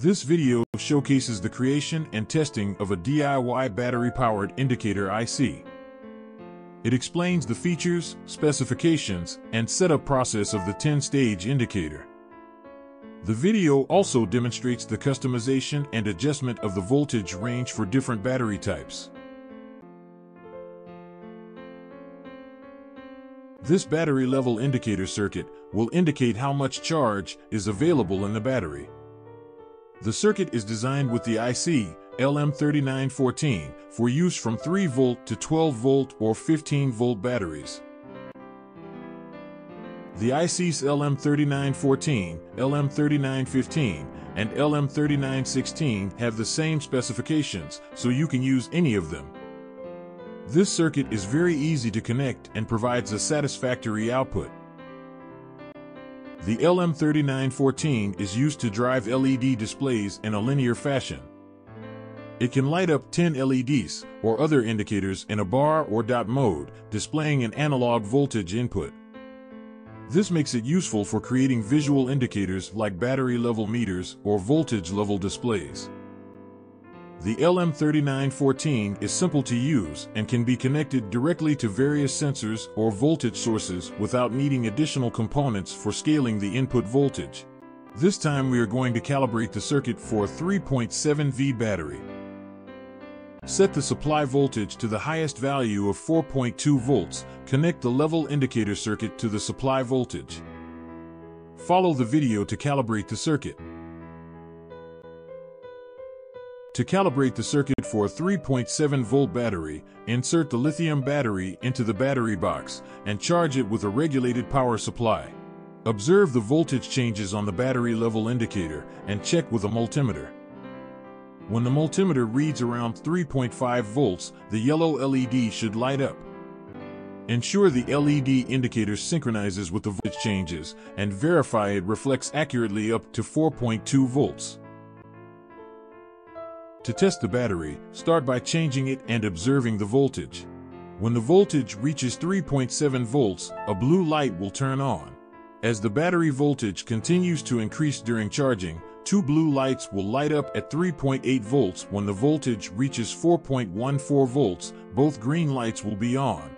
This video showcases the creation and testing of a DIY battery-powered indicator IC. It explains the features, specifications, and setup process of the 10-stage indicator. The video also demonstrates the customization and adjustment of the voltage range for different battery types. This battery level indicator circuit will indicate how much charge is available in the battery. The circuit is designed with the IC LM3914 for use from 3 volt to 12 volt or 15 volt batteries. The ICs LM3914, LM3915, and LM3916 have the same specifications, so you can use any of them. This circuit is very easy to connect and provides a satisfactory output. The LM3914 is used to drive LED displays in a linear fashion. It can light up 10 LEDs or other indicators in a bar or dot mode, displaying an analog voltage input. This makes it useful for creating visual indicators like battery level meters or voltage level displays. The LM3914 is simple to use and can be connected directly to various sensors or voltage sources without needing additional components for scaling the input voltage. This time we are going to calibrate the circuit for a 3.7V battery. Set the supply voltage to the highest value of 4.2 volts. Connect the level indicator circuit to the supply voltage. Follow the video to calibrate the circuit. To calibrate the circuit for a 3.7 volt battery, insert the lithium battery into the battery box and charge it with a regulated power supply. Observe the voltage changes on the battery level indicator and check with a multimeter. When the multimeter reads around 3.5 volts, the yellow LED should light up. Ensure the LED indicator synchronizes with the voltage changes and verify it reflects accurately up to 4.2 volts. To test the battery, start by changing it and observing the voltage. When the voltage reaches 3.7 volts, a blue light will turn on. As the battery voltage continues to increase during charging, Two blue lights will light up at 3.8 volts when the voltage reaches 4.14 volts, both green lights will be on.